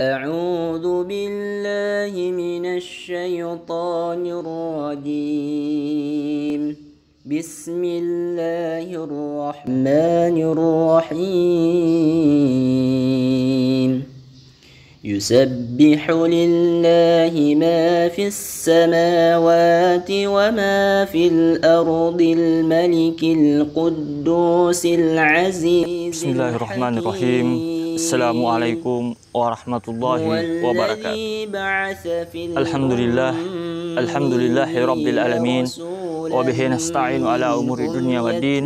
أعوذ بالله من الشيطان الرجيم. بسم الله الرحمن الرحيم. يسبح لله ما في السماوات وما في الأرض الملك القدوس العزيز بسم الله الرحمن الرحيم. السلام عليكم ورحمة الله وبركاته. الحمد لله الحمد لله رب العالمين. وبه نستعين على أمور الدنيا والدين.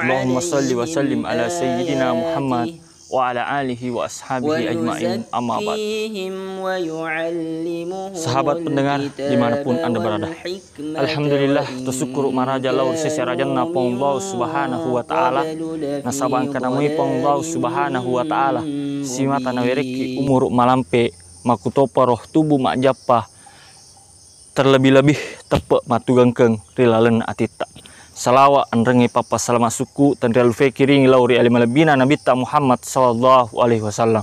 اللهم صل وسلم على سيدنا محمد. wa ala alihi wa ashabihi ajma'in. Amma ba'd. sahabat pendengar dimanapun anda berada. Alhamdulillah tersyukur maraja laur sisi rajanna pengbau subhanahu wa ta'ala. nasabang kanamui pengbau subhanahu wa ta'ala. Simata tanah wereki umur malampe makutopo roh tubuh makjapah terlebih-lebih tepek matugangkeng rilalen atita Salawa anrengi papa salama suku tandrial fekiringi lauri alimalabina nabita Muhammad sallallahu alaihi wasallam.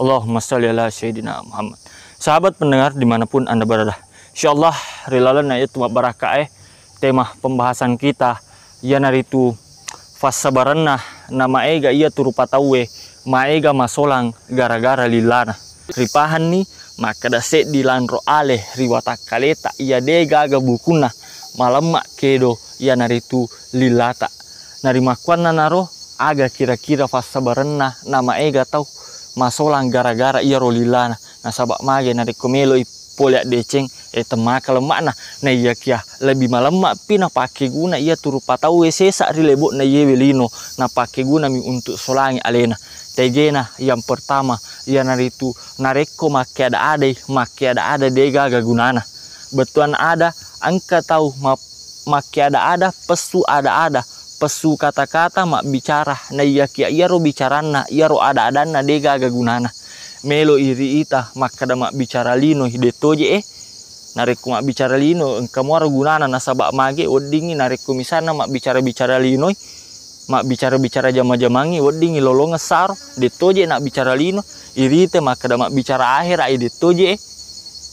Allahumma salli ala Sayyidina Muhammad. Sahabat pendengar di mana pun anda berada InsyaAllah rilalan barakah eh Tema pembahasan kita Ya naritu Fasabaranna Nama ega ia turu patawe Maega masolang gara-gara lilana Ripahan ni Maka dase dilanro aleh Riwata kaleta Ia dega aga bukuna Malamak kedo. Ia naritu lilata Nari makuan naro Aga kira-kira fasabaranna Nama ega tau. Masolang gara-gara ia rolilana na. Sabak mage na rekomelo ipolya deceng e temaka lemak na. Na iya kia lebih malemak pina pake guna ia turu patau we sesa rilebo na ye welino na pake guna mi untuk solangi alena tegena yang pertama ia naritu nareko make ada ada make ada ada dega gunana betuan ada angka tahu ma make ada ada pesu ada ada pesu kata-kata mak bicara na iya kia iya ro bicarana iya ro ada adana dega gunana. Melo iri ita maka mak bicara lino hidetoje eh? Nareku mak bicara lino kamu aro gunana nasabak mage weddingi nareku misana mak bicara-bicara lino mak bicara-bicara jama-jamangi weddingi lolo ngesar detoje nak bicara lino. Iri te maka mak bicara akhir ai detoje eh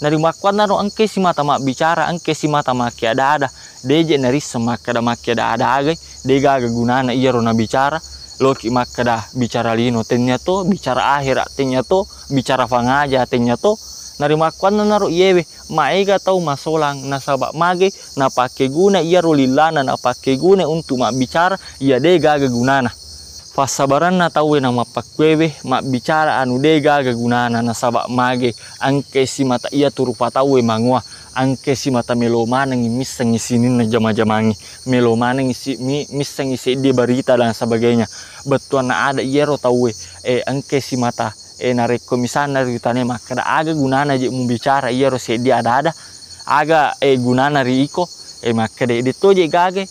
nari makwan naro angke si mata mak bicara angke si mata mak ada ada deje nari semak kada mak ada ada agai dega aga gunana iya rona bicara. Loki mak kada bicara lino tenya to bicara akhir tenya to bicara fangaja tenya to nari makwan naro yewe maega tau masolang nasabak mage na pake guna iya rolilana na pake guna untuk mak bicara iya dega aga gunana fasabaran na nama pakwewe mak bicara anu dega aga gunana nasabak mage. Angke si mata iya turu patawe mangua. Angke si mata melo maneng miseng sini na jama jamangi melo maneng isi mi miseng isi dia berita dan sebagainya. Betul na ada iya ro tahu eh angke si mata eh nareko misana ritane maka ada aga gunana je mu bicara iya ro se dia ada ada aga eh gunana ri iko. Eh maka de de toje gage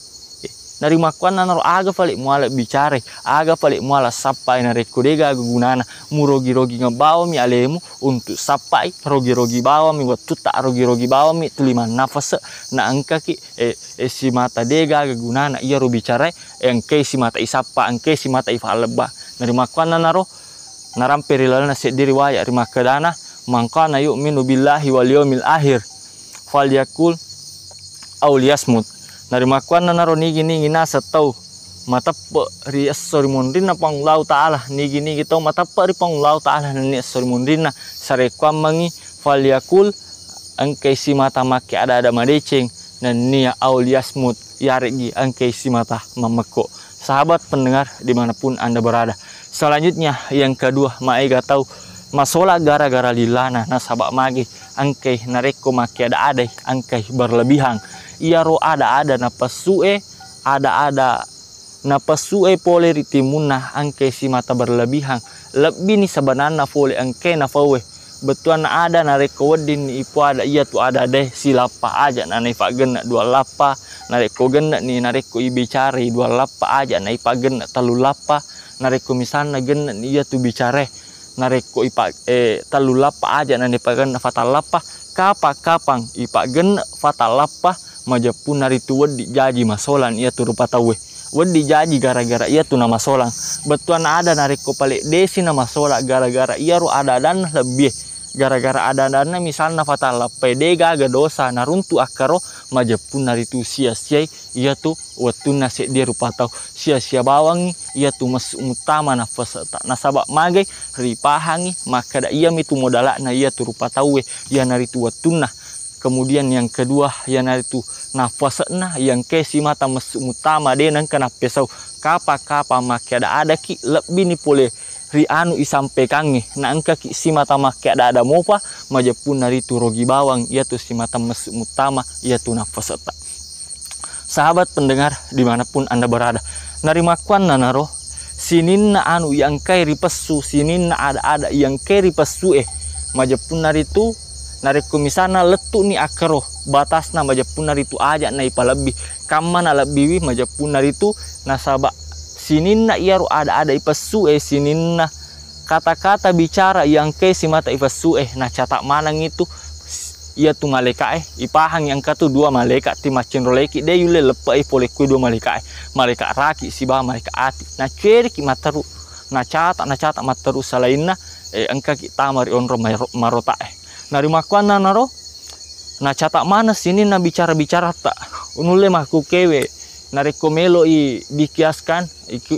nari makuan naro aga falik muala bicara aga falik muala sapai na rekodega gunana. Murogi rogi ngebawa mi alemu untuk sapai rogi rogi bawa mi waktu tak rogi rogi bawa mi tulima nafas na angka ki e, e si mata dega gunana. Iya ro bicara engke si mata isapa engke si mata ifaleba nari makuan naro naram perilana sediri waya rima kedana mangkana yu'minu billahi wal yawmil akhir. Falyakul auliyasmut nari makuan na naro nigi nigi nasa tau matapa ri asori mundrina pang lau taala. Nigi nigi tau matapa ri pang lau taala nani asori mundrina sare kwa mangi falyakul angkai si mata make ada ada madeceng dan nia auliasmut yarigi angkai si mata mameko sahabat pendengar di mana pun anda berada. Selanjutnya yang kedua maega tahu masola gara-gara lilana nasabak magi angkai nareko make ada ada angkai berlebihan ia ro ada ada na pasue ada ada na pasue pole ritimuna angke si mata berlebihan lebih ni sebenarnya pole angke na fawe. Betuan ada na reko wedin ipu ada ia tu ada deh silapa aja na nai fagen dua lapa na reko gena ni na reko ibicari dua lapa aja na ipa gena talu lapa na reko misalnya gena ni ia tu bicare na reko ipa eh talu lapa aja na nai fagen fatal lapa kapa kapang ipa gena fatal lapa majapun nari tua di jaji masolan ia turu patawe wedi jaji gara-gara ia tu nama solang betuan ada narik ko desi nama sola gara-gara ia ru ada dan lebih. Gara-gara ada dana misalnya fatal pede gaga dosa naruntu akaro majapun nari tu sia-sia ia tu waktu nasi dia rupa tau. Sia-sia bawang ia tu mas utama nafas tak nasabak magai ripahangi maka da ia mitu modalak na ia tu rupa tau ia nari tu waktu nah kemudian yang kedua yang nari tu nafas nah yang ke si mata mas utama dia nang kena pesau kapa kapa maka ada ada ki lebih ni boleh ri anu kange. Na angka ki si mata make ada ada mopa maja pun nari tu rogi bawang ia tu si mata mes utama ia tu nafas tak. Sahabat pendengar di mana pun anda berada nari makuan nanaro sinin na anu yang kai ripesu sinin na ada ada yang kai ripesu eh. Maja pun nari tu nari kumisana letu ni akero batas na maja pun nari tu aja na ipa lebih kamana lebih maja pun nari tu nasaba sininna iaru ada-ada ipasu eh sininna. Kata-kata bicara yang ke si mata ipasu eh nah catak manang itu. Ia tu maleka eh ipahang yang katu dua maleka ti macin roleki. De yule lepa eh dua maleka eh. Maleka raki si bah maleka ati. Nah ceri ki mataru. Nah catak nah catak mataru salainna. Eh angka ki tamari onro marota eh nari makuana naro? Nah catak mana sini na bicara-bicara tak? Unule mahku kewe. Nareko melo i dikiaskan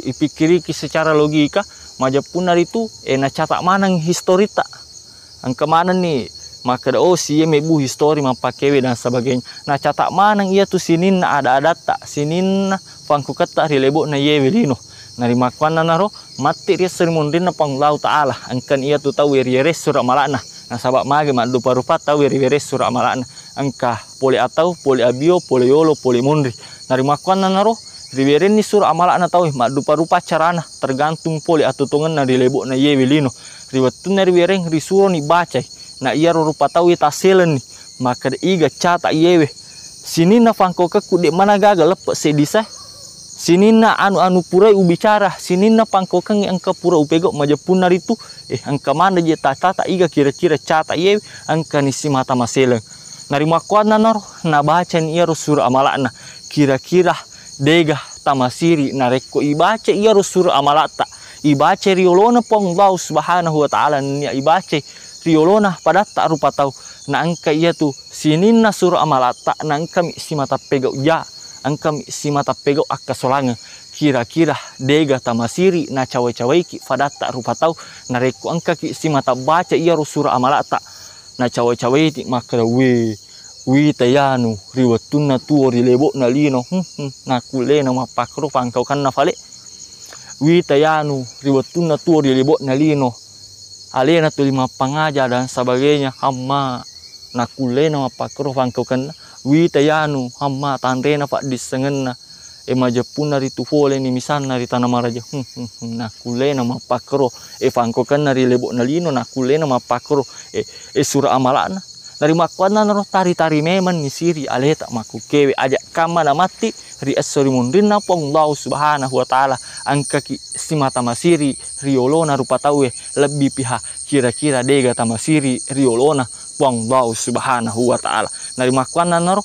ipikiri ki secara logika. Majapun dari itu eh na catak manang historita angka mana nih maka oh si mebu histori mampakewe dan sebagainya. Nah catak manang ia tu sinin ada ada tak? Sinin pangku kata rilebo na ye velino nari makwana naro mati dia sermundin na pang lau taala. Angkan ia tu tahu res surah malana nah sabak mage mak dupa rupa tahu res surah malana angka poli atau poli abio poli yolo poli mundri nari makuan na naro riberen ni sur amala na tahu mak dupa rupa carana tergantung poli atau tongan na dilebok na ye wilino riwatun na ribereng risuro ni bacai na iya rupa tahu ita selen ni. Maka iga cata yewe sini na fangko ke kude mana gagal lepek sedisa sini na anu anu pura ubicara sini na pangko kang angka pura upego maja punar itu eh angka mana je? Tata tak iga kira-kira cata yewe angka nisi mata maseleng. Nari makwana nor na baca iya rusur amalana kira-kira dega tamasiri nareko ibaca iya rusur amalata ibaca riolona pong Allah subhanahu wa ta'ala ni ibaca riolona pada tak rupa tahu na angka iya tu sinin na sur amalata na angka si mata pegau ya angka mi si mata pegau akka solanga. Kira-kira dega tamasiri na cawe-cawe ki pada tak rupa tahu nareko angka ki si mata baca iya rusur amalata na cawe-cawe ti makra we. Wi tayanu riwatun na tuo rilebo na lino. Hmm, hmm, na kule na mapakro pangkau kan na fale. Wi tayanu riwatun na tuo rilebo na lino. Ale na tu lima pangaja dan sebagainya. Hamma na kule na mapakro pangkau kan wi tayanu hamma tandre na pak disengen na e dari tu fole ni misan dari hmm, hmm, hmm, na kule na mapakro e pangkau kan na rilebo na lino na kule na mapakro e, e sura amalana dari makwana naro tari-tari meman ni siri aleta maku kewe. Ajak kama na mati ri asori mundrin na pong lau subhanahu wa ta'ala. Angka ki simata masiri riolona rupa tawe lebih pihak kira-kira dega tamasiri riolona pong lau subhanahu wa ta'ala. Dari makwana naro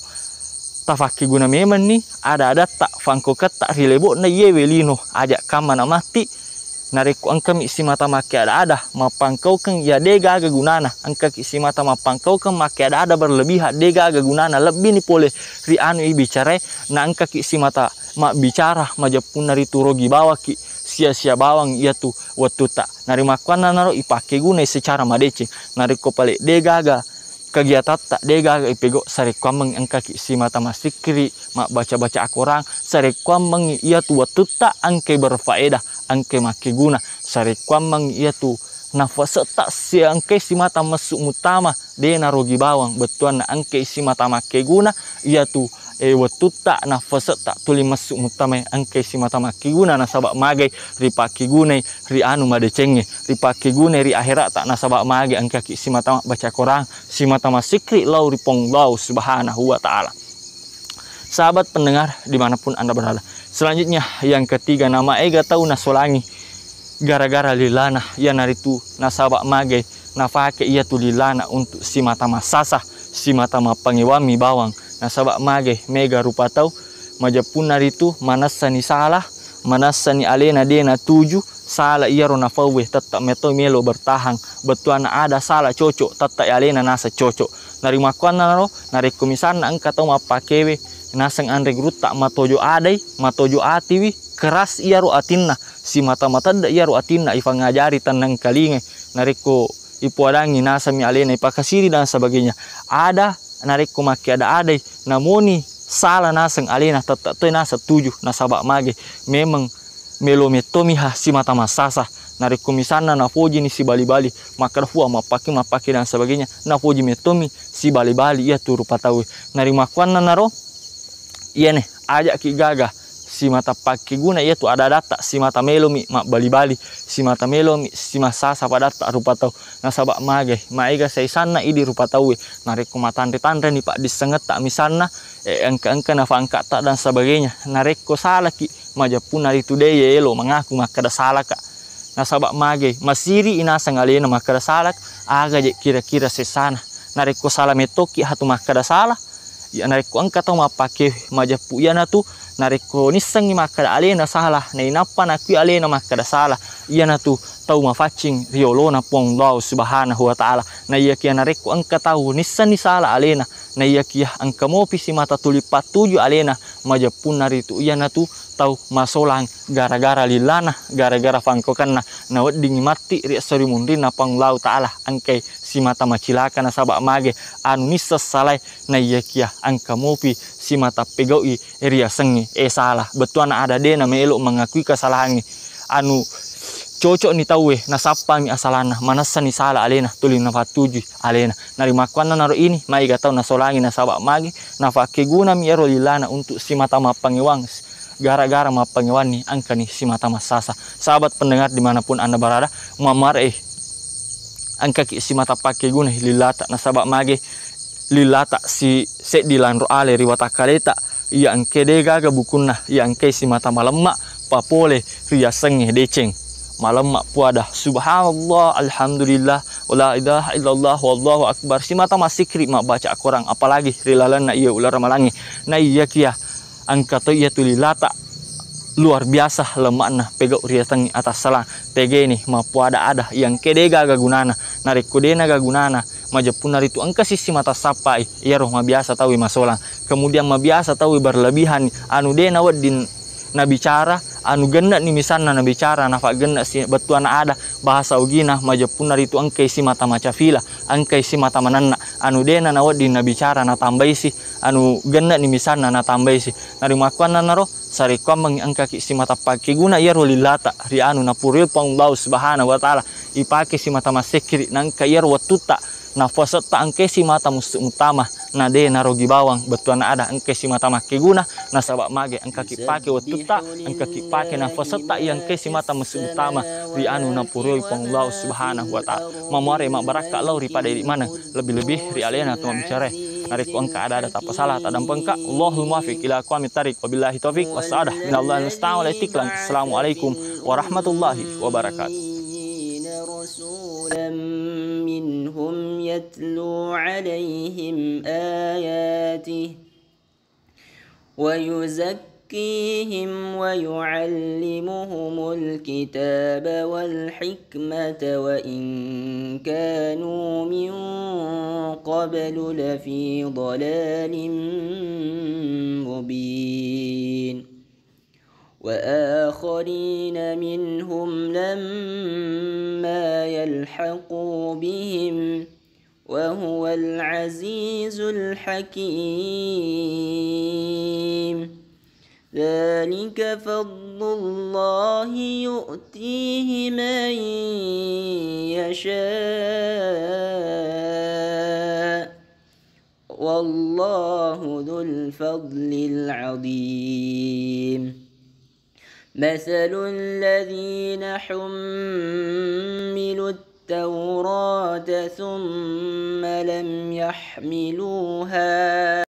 tafaki guna meman ni ada ada tak fangko tak rilebo na yewe lino ajak kama na mati nariku angka mi isi mata make ada ada. Mapangkau keng ya dega aga gunana angka isi mata mapangkau keng make ada ada berlebihan dega aga gunana lebih ni pole. Ri anu i bicara na angka isi mata mak bicara. Majapun nari turogi bawa ki sia-sia bawang ia tu waktu tak nari makuan naro ipake guna secara madece nari ko pale dega aga kegiatan tak dega ipego sare kwameng angka ki si mata masikri mak baca-baca akorang sare kwameng ia tu waktu tak angke berfaedah angke make guna. Sare kwameng ia tu. Nafas tak si angke si mata masuk utama de narogi bawang. Betuan na angke si mata make guna. Ia tu. E waktu tak nafas tak tuli masuk utama angke si mata make guna nasabak mage ri pake guna ri anu made cenge. Ri pake guna ri akhirat tak nasabak mage angke si mata baca korang si mata masikri lau ri pong lau subhanahu wa ta'ala. Sahabat pendengar di mana pun anda berada selanjutnya yang ketiga nama ega tahu nasolangi gara-gara lilana ya naritu nasabak mage nafake ia tu lilana untuk si mata masasa si mata mapangiwami bawang. Nasabak mage mega rupa tahu majapun itu manasani salah manasani alena dena tuju salah iya rona fawe tetap meto melo bertahan. Betul anak ada salah cocok tetap alena nasa cocok. Nari makuan naro nari komisan angka tau mapakewe naseng andre gruta matojo adai matojo atiwi keras iya ro atinna. Si mata-mata da iya ro atinna ifa ngajari tanang kalinge. Nariko ipu adangi nasa mi alena ipakasiri dan sebagainya. Ada nariko maki ada adai. Namoni salah naseng alena tetap tu nasa tujuh nasabak mage. Memang melo ha si mata masasa nari kumisana na foji ni si bali-bali. Maka huwa mapake mapake dan sebagainya. Na foji metomi si bali-bali ia turu patawi nari makuan na naro iya nih ajak ki gaga si mata pakai guna ia tu ada data. Si mata melomi mak bali-bali. Si mata melomi si masasa pada data rupa tau. Nasabak mage maiga saya sana idi rupa tau nari kumatan tante ni pak disenget tak misalna eh angka-angka na angka tak dan sebagainya. Nareko salah ki majapun hari today ya elo mengaku maka ada salah kak nasabak mage masiri ina sangalena maka ada salah aga je kira-kira sesana nareko salah metoki hatu maka ada salah ya nareko angka tau mapake majapu ya tu nareko nisangi maka ada alena salah na inapa nakui alena maka ada salah iya tu tau mafacing riolona pong Allah subhanahu wa ta'ala. Na iya kia nareko angka tau nisan ni salah alena. Na iya kia angka mopi si mata tulipat tuju alena. Majapun naritu iya tu tau masolang gara-gara lilana gara-gara fangkokan na dingi mati ri sori mundi na lau taala. Angkai si mata macilaka na sabak mage. Anu nisa salai na iya kia angka mopi si mata pegoi ria sengi e salah. Betul na ada dena me elok mengakui kesalahan anu cocok ni tahu na sapa mi asalana manasa ni salah alena tuli na fatuju alena nari makwana naro ini. Mai gatau na solangi na sabak magi. Na fakeguna mi ero lilana untuk si mata mapangiwang gara-gara nih angka nih si mata masasa. Sahabat pendengar di mana pun anda berada mamar eh angka ki si mata pakai guna lilata nasabak mage lilata si set di lanro ale riwata kaleta iya angke dega ga bukunna iya angke si mata malemma papole ria senge deceng malemma puada subhanallah alhamdulillah. Wala ilaha illallah wallahu akbar. Si mata masikri mak baca korang apalagi rilalan na iya ular malangi. Na iya kia. Angka to ia lata luar biasa lemakna pegau riatangi atas salang. Tege ini mapu ada ada yang kedega gagunana narik kudena gagunana majapun nari itu angka sisi mata sapai iya roh ma biasa tahu masolang kemudian ma biasa tahu berlebihan anu dena wadin na bicara anu genda ni misalnya na bicara na fa genda si betuan ada bahasa ugina majapun dari itu angkai si mata maca fila angkai si mata manana anu dena na wadi na bicara na tambai si anu genda ni misalnya na tambai si nari makuan na naro sari kwambang angka ki si mata pake guna iya rolilata ri anu na puril pang subhanahu wa ta'ala. Ipake si mata masekiri nangka iya watuta na ta angke si mata musuh utama. Na de na rogi bawang betuan ada angke si mata make guna. Na sabak mage angka ki pake watuta angka ki pake na ta yang ke si mata musuh utama. Ri anu na puroi pong lau subhanahu wa ta'ala. Mamare mak baraka lau ri pada mana lebih-lebih ri alena tu bicara. Narik angka ada ada tak salah tak ada pengka Allahul muwafiq ila aqwamit tarik wabillahi taufik wasadah minallahi musta'an wa Assalamualaikum warahmatullahi wabarakatuh منهم يتلو عليهم آياته ويزكيهم ويعلمهم الكتاب والحكمة وإن كانوا من قبل لفي ضلال مبين وآخرين منهم لما يلحقوا بهم وهو العزيز الحكيم. ذلك فضل الله يؤتيه من يشاء. والله ذو الفضل العظيم. مثل الذين حملوا التوراة ثم لم يحملوها.